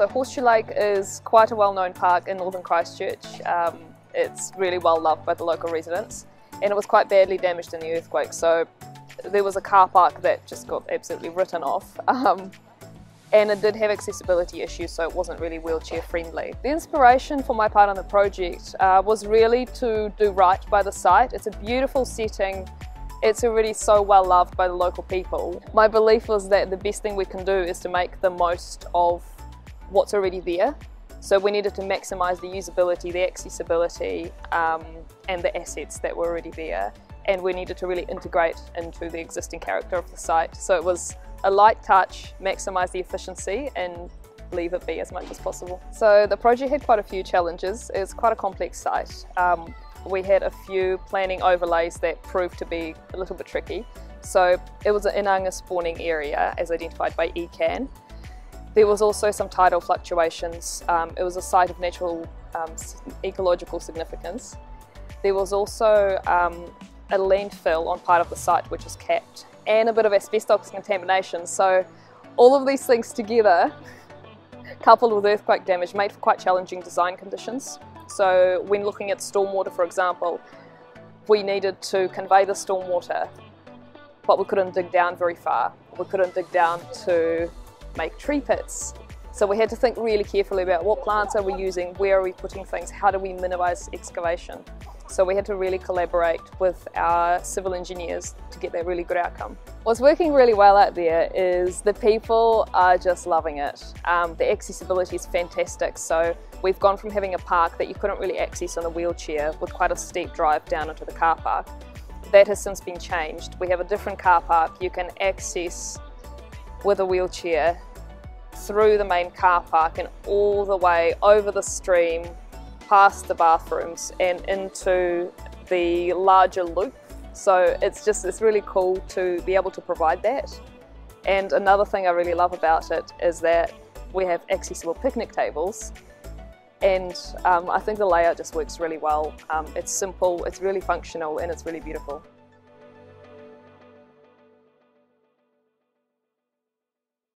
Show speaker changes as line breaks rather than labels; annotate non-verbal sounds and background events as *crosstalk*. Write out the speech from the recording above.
So Horseshoe Lake is quite a well-known park in northern Christchurch. Um, it's really well loved by the local residents and it was quite badly damaged in the earthquake so there was a car park that just got absolutely written off *laughs* um, and it did have accessibility issues so it wasn't really wheelchair friendly. The inspiration for my part on the project uh, was really to do right by the site. It's a beautiful setting it's already so well loved by the local people. My belief was that the best thing we can do is to make the most of what's already there. So we needed to maximise the usability, the accessibility um, and the assets that were already there and we needed to really integrate into the existing character of the site. So it was a light touch, maximise the efficiency and leave it be as much as possible. So the project had quite a few challenges. It's quite a complex site. Um, we had a few planning overlays that proved to be a little bit tricky. So it was an inanga spawning area as identified by ECAN. There was also some tidal fluctuations. Um, it was a site of natural um, ecological significance. There was also um, a landfill on part of the site which was capped and a bit of asbestos contamination. So all of these things together, *laughs* coupled with earthquake damage, made for quite challenging design conditions. So when looking at stormwater, for example, we needed to convey the stormwater, but we couldn't dig down very far. We couldn't dig down to make tree pits. So we had to think really carefully about what plants are we using, where are we putting things, how do we minimise excavation. So we had to really collaborate with our civil engineers to get that really good outcome. What's working really well out there is the people are just loving it. Um, the accessibility is fantastic. So we've gone from having a park that you couldn't really access on a wheelchair with quite a steep drive down into the car park. That has since been changed. We have a different car park you can access with a wheelchair through the main car park and all the way over the stream past the bathrooms and into the larger loop. So it's just, it's really cool to be able to provide that. And another thing I really love about it is that we have accessible picnic tables and um, I think the layout just works really well. Um, it's simple, it's really functional and it's really beautiful.